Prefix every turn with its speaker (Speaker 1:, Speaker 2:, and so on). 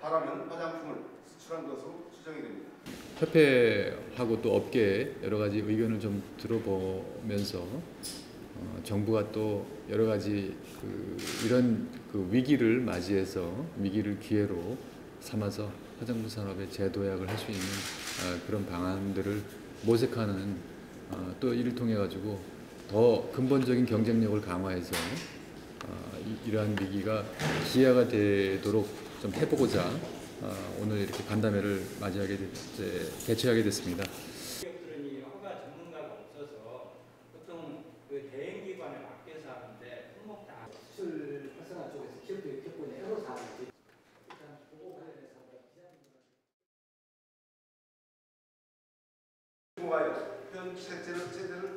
Speaker 1: 달하는 화장품을 수출한 것으로 추정이 됩니다.
Speaker 2: 협회하고 또 업계 여러 가지 의견을 좀 들어보면서 어, 정부가 또 여러 가지 그 이런 그 위기를 맞이해서 위기를 기회로 삼아서 화장품 산업에 재도약을 할 수 있는 어, 그런 방안들을 모색하는 어, 또 이를 통해 가지고 더 근본적인 경쟁력을 강화해서 어, 이- 이러한 위기가 기회가 되도록 좀 해보고자 어, 오늘 이렇게 간담회를 맞이하게 개최하게 됐습니다.
Speaker 3: 기업들은 이 허가 전문가가 없어서 보통 그 대행기관에 맡겨서 하는데 품목 다
Speaker 4: 수출 활성화 쪽에서 기업들이 겪고 있는 애로 사항들 일단 그거 관련해서 한번 기자님
Speaker 1: 통과하여 현 체제를 체제를.